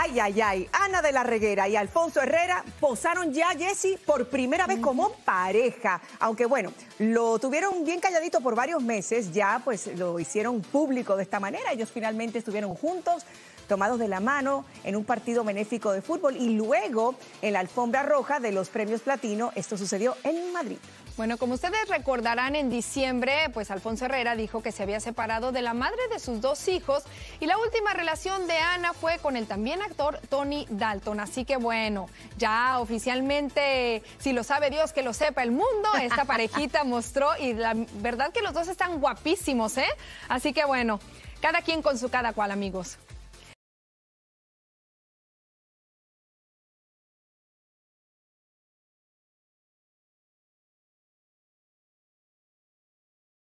Ay, ay, ay. Ana de la Reguera y Alfonso Herrera posaron ya, Jesse, por primera vez como pareja. Aunque bueno, lo tuvieron bien calladito por varios meses, ya pues lo hicieron público de esta manera. Ellos finalmente estuvieron juntos tomados de la mano en un partido benéfico de fútbol y luego en la alfombra roja de los premios platino. Esto sucedió en Madrid. Bueno, como ustedes recordarán, en diciembre, pues Alfonso Herrera dijo que se había separado de la madre de sus dos hijos y la última relación de Ana fue con el también actor Tony Dalton. Así que bueno, ya oficialmente, si lo sabe Dios, que lo sepa el mundo, esta parejita mostró y la verdad que los dos están guapísimos, ¿eh? Así que bueno, cada quien con su cada cual, amigos.